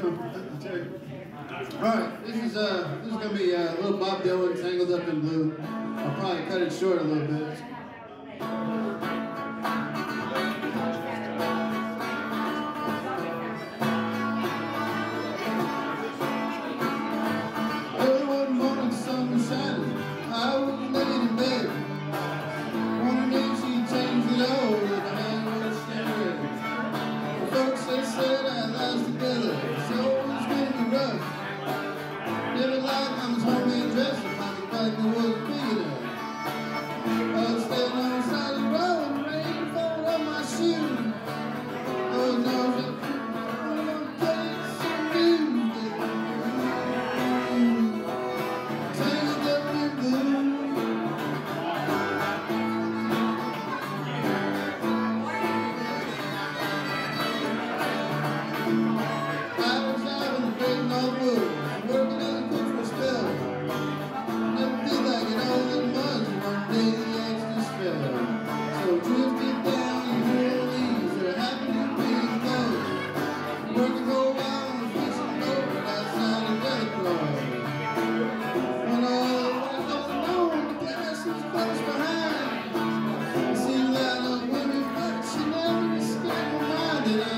All right, this is uh, this is gonna be uh, a little Bob Dylan, tangled up in blue. I'll probably cut it short a little bit. Thank you.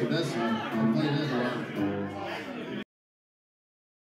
That's, I play this one.